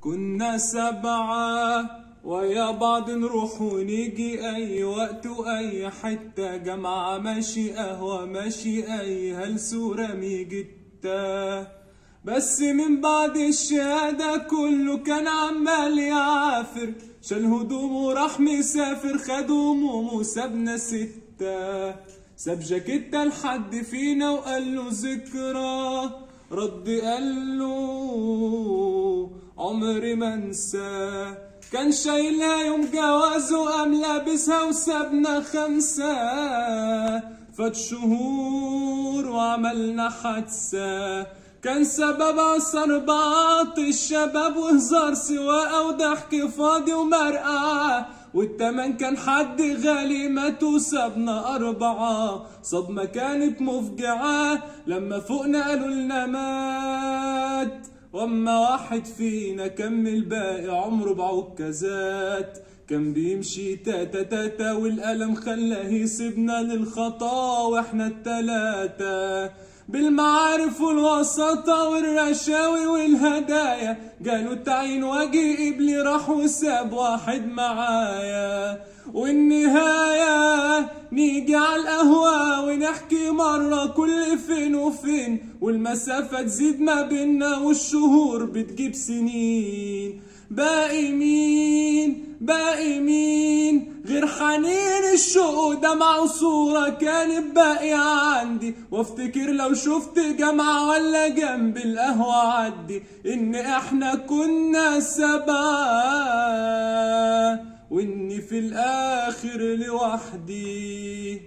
كنا سبعة ويا بعض نروح ونيجي أي وقت وأي حتة. جامعة ماشي قهوة ماشي أي هالصورة ميجتا بس من بعد الشهادة كله كان عمال يعافر. شال هدومه وراح مسافر خد همومه وسابنا ستة. ساب جاكيتة لحد فينا وقال له ذكرى. رد قال له عمري ما انساه كان شايلها يوم جوازه قام لابسها وسابنا خمسة. فات شهور وعملنا حادثة. كان سبب عصر بعض الشباب وهزار سواقة وضحك فاضي ومرقعة والتمن كان حد غالي مات وسابنا أربعة. صدمة كانت مفجعة لما فوقنا قالوا لنا مات وأما واحد فينا كمل باقي عمره بعكازات كان بيمشي تاتا تاتا والألم خلاه يسيبنا للخطا وإحنا التلاتة. بالمعارف والوسطة والرشاوي والهدايا. قالوا تعين واجي قبلي راح وساب واحد معايا. والنهاية نيجي على القهوة ونحكي مرة كل فين وفين. والمسافة تزيد ما بينا والشهور بتجيب سنين. باقي مين؟ باقي مين؟ غير حنين الشوق ودمع وصورة كانت باقية عندي. وافتكر لو شفت جامعة ولا جنب القهوة عدي إن إحنا كنا سبعة وإني في الآخر لوحدي.